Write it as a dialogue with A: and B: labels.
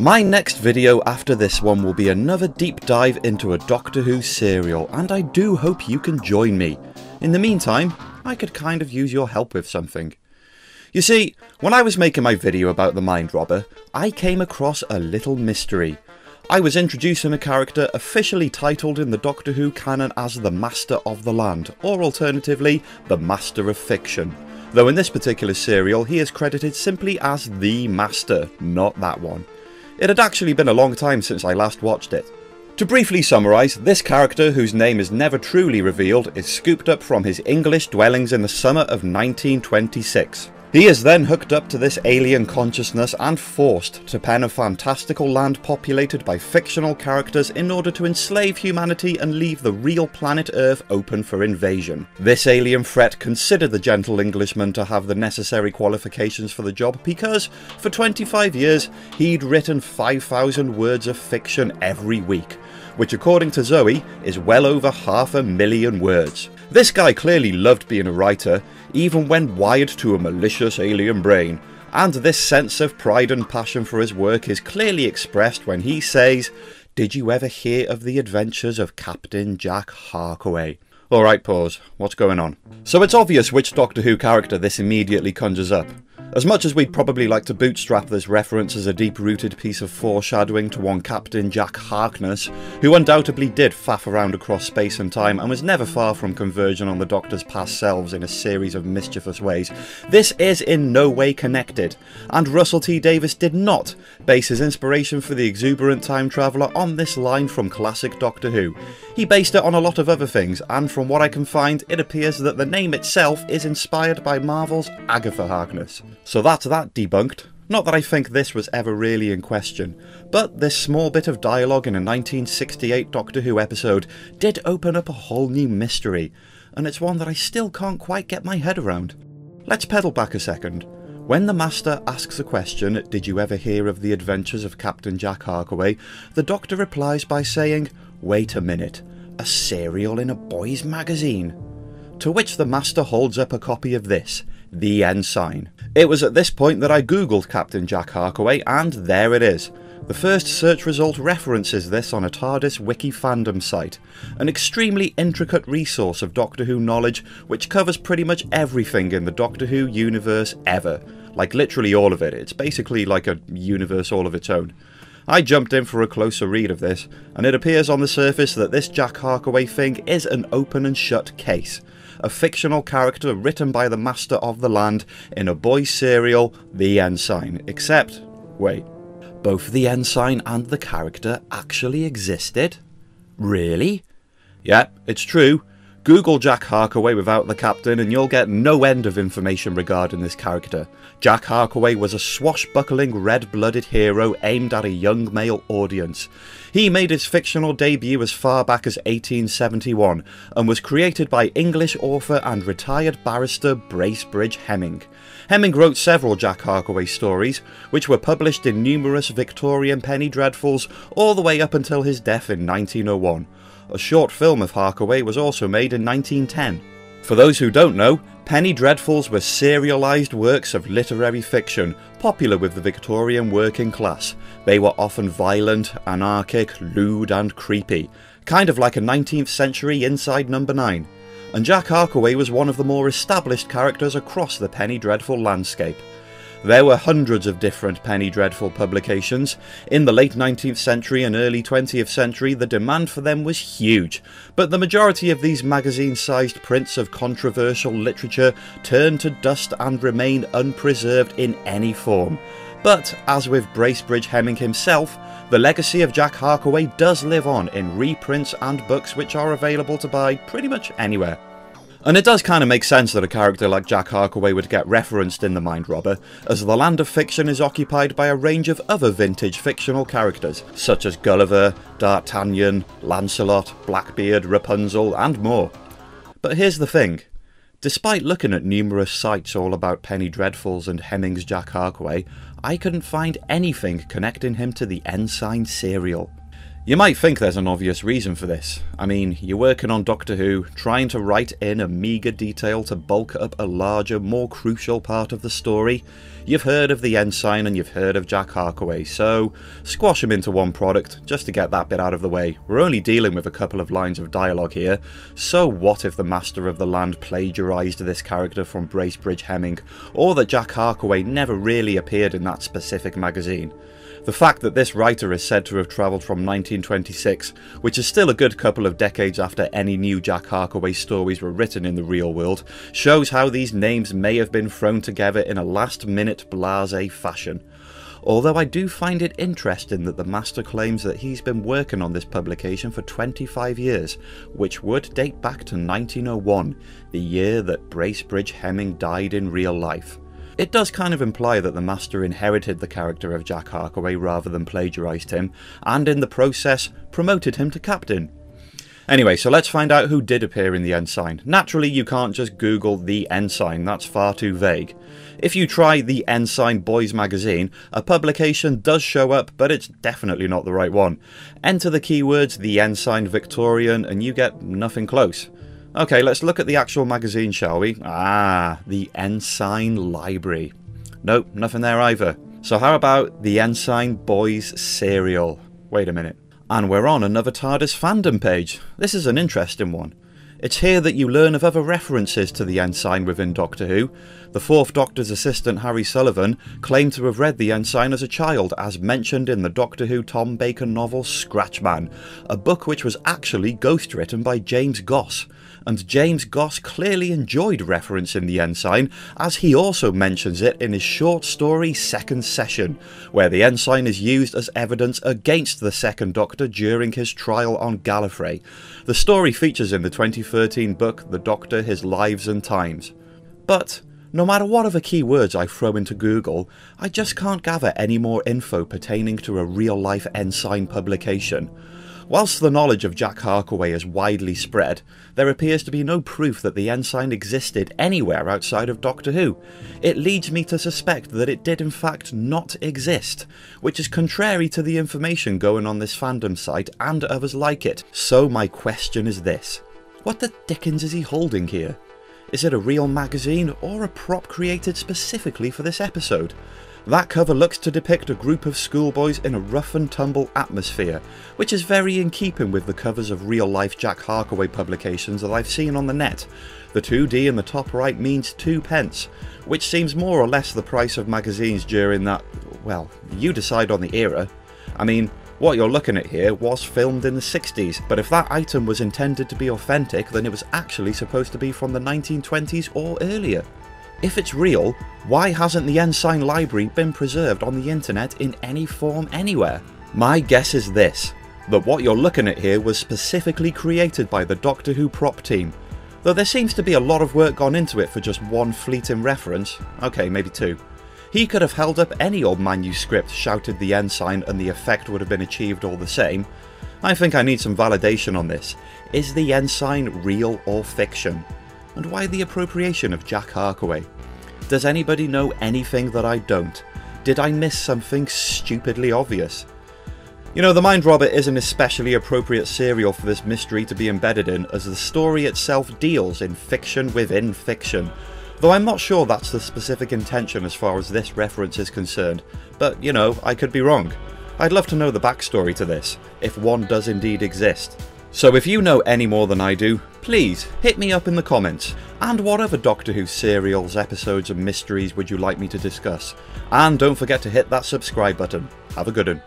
A: My next video after this one will be another deep dive into a Doctor Who serial, and I do hope you can join me. In the meantime, I could kind of use your help with something. You see, when I was making my video about the Mind Robber, I came across a little mystery. I was introducing a character officially titled in the Doctor Who canon as the Master of the Land, or alternatively, the Master of Fiction. Though in this particular serial, he is credited simply as the Master, not that one. It had actually been a long time since I last watched it. To briefly summarise, this character, whose name is never truly revealed, is scooped up from his English dwellings in the summer of 1926. He is then hooked up to this alien consciousness and forced to pen a fantastical land populated by fictional characters in order to enslave humanity and leave the real planet Earth open for invasion. This alien threat considered the gentle Englishman to have the necessary qualifications for the job because, for 25 years, he'd written 5,000 words of fiction every week, which according to Zoe is well over half a million words. This guy clearly loved being a writer, even when wired to a malicious alien brain, and this sense of pride and passion for his work is clearly expressed when he says, Did you ever hear of the adventures of Captain Jack Harkaway? Alright, pause. What's going on? So it's obvious which Doctor Who character this immediately conjures up. As much as we'd probably like to bootstrap this reference as a deep-rooted piece of foreshadowing to one Captain Jack Harkness, who undoubtedly did faff around across space and time and was never far from converging on the Doctor's past selves in a series of mischievous ways, this is in no way connected, and Russell T Davies did not base his inspiration for the exuberant time traveller on this line from classic Doctor Who. He based it on a lot of other things, and from what I can find, it appears that the name itself is inspired by Marvel's Agatha Harkness. So that's that debunked. Not that I think this was ever really in question, but this small bit of dialogue in a 1968 Doctor Who episode did open up a whole new mystery, and it's one that I still can't quite get my head around. Let's pedal back a second. When the Master asks the question, Did you ever hear of the adventures of Captain Jack Harkaway? the Doctor replies by saying, Wait a minute, a serial in a boys' magazine? To which the Master holds up a copy of this, The Ensign. It was at this point that I googled Captain Jack Harkaway, and there it is. The first search result references this on a TARDIS wiki fandom site, an extremely intricate resource of Doctor Who knowledge which covers pretty much everything in the Doctor Who universe ever. Like literally all of it, it's basically like a universe all of its own. I jumped in for a closer read of this, and it appears on the surface that this Jack Harkaway thing is an open and shut case a fictional character written by the Master of the Land in a boys' serial, The Ensign. Except, wait, both the Ensign and the character actually existed? Really? Yeah, it's true. Google Jack Harkaway without the captain and you'll get no end of information regarding this character. Jack Harkaway was a swashbuckling red-blooded hero aimed at a young male audience. He made his fictional debut as far back as 1871 and was created by English author and retired barrister Bracebridge Hemming. Hemming wrote several Jack Harkaway stories, which were published in numerous Victorian penny dreadfuls all the way up until his death in 1901. A short film of Harkaway was also made in 1910. For those who don't know, Penny Dreadfuls were serialised works of literary fiction, popular with the Victorian working class. They were often violent, anarchic, lewd and creepy, kind of like a 19th century Inside Number 9. And Jack Harkaway was one of the more established characters across the Penny Dreadful landscape. There were hundreds of different Penny Dreadful publications. In the late 19th century and early 20th century, the demand for them was huge, but the majority of these magazine-sized prints of controversial literature turned to dust and remain unpreserved in any form. But, as with Bracebridge Hemming himself, the legacy of Jack Harkaway does live on in reprints and books which are available to buy pretty much anywhere. And it does kind of make sense that a character like Jack Harkaway would get referenced in The Mind Robber, as the land of fiction is occupied by a range of other vintage fictional characters, such as Gulliver, D'Artagnan, Lancelot, Blackbeard, Rapunzel, and more. But here's the thing. Despite looking at numerous sites all about Penny Dreadfuls and Hemming's Jack Harkaway, I couldn't find anything connecting him to the Ensign serial. You might think there's an obvious reason for this. I mean, you're working on Doctor Who, trying to write in a meagre detail to bulk up a larger, more crucial part of the story. You've heard of the Ensign and you've heard of Jack Harkaway, so squash them into one product, just to get that bit out of the way. We're only dealing with a couple of lines of dialogue here, so what if the Master of the Land plagiarised this character from Bracebridge Hemming, or that Jack Harkaway never really appeared in that specific magazine? The fact that this writer is said to have travelled from 1926, which is still a good couple of decades after any new Jack Harkaway stories were written in the real world, shows how these names may have been thrown together in a last minute blase fashion. Although I do find it interesting that the Master claims that he's been working on this publication for 25 years, which would date back to 1901, the year that Bracebridge Hemming died in real life. It does kind of imply that the Master inherited the character of Jack Harkaway rather than plagiarised him, and in the process promoted him to captain. Anyway, so let's find out who did appear in the Ensign. Naturally, you can't just Google the Ensign, that's far too vague. If you try the Ensign Boys magazine, a publication does show up, but it's definitely not the right one. Enter the keywords the Ensign Victorian and you get nothing close. Okay, let's look at the actual magazine, shall we? Ah, the Ensign Library. Nope, nothing there either. So how about the Ensign Boys serial? Wait a minute. And we're on another TARDIS fandom page. This is an interesting one. It's here that you learn of other references to the Ensign within Doctor Who. The Fourth Doctor's assistant Harry Sullivan claimed to have read the Ensign as a child, as mentioned in the Doctor Who Tom Baker novel Scratchman, a book which was actually ghostwritten by James Goss and James Goss clearly enjoyed referencing the Ensign, as he also mentions it in his short story Second Session, where the Ensign is used as evidence against the Second Doctor during his trial on Gallifrey. The story features in the 2013 book The Doctor, His Lives and Times. But, no matter what other keywords I throw into Google, I just can't gather any more info pertaining to a real-life Ensign publication. Whilst the knowledge of Jack Harkaway is widely spread, there appears to be no proof that the Ensign existed anywhere outside of Doctor Who. It leads me to suspect that it did in fact not exist, which is contrary to the information going on this fandom site and others like it. So my question is this. What the dickens is he holding here? Is it a real magazine or a prop created specifically for this episode? That cover looks to depict a group of schoolboys in a rough and tumble atmosphere, which is very in keeping with the covers of real-life Jack Harkaway publications that I've seen on the net. The 2D in the top right means two pence, which seems more or less the price of magazines during that, well, you decide on the era. I mean, what you're looking at here was filmed in the 60s, but if that item was intended to be authentic, then it was actually supposed to be from the 1920s or earlier. If it's real, why hasn't the Ensign library been preserved on the internet in any form anywhere? My guess is this, that what you're looking at here was specifically created by the Doctor Who prop team, though there seems to be a lot of work gone into it for just one fleeting reference, okay maybe two. He could have held up any old manuscript, shouted the Ensign and the effect would have been achieved all the same. I think I need some validation on this. Is the Ensign real or fiction? And why the appropriation of Jack Harkaway? Does anybody know anything that I don't? Did I miss something stupidly obvious? You know, The Mind Robber is an especially appropriate serial for this mystery to be embedded in, as the story itself deals in fiction within fiction. Though I'm not sure that's the specific intention as far as this reference is concerned, but you know, I could be wrong. I'd love to know the backstory to this, if one does indeed exist. So if you know any more than I do, please hit me up in the comments. And what other Doctor Who serials, episodes and mysteries would you like me to discuss? And don't forget to hit that subscribe button. Have a good one.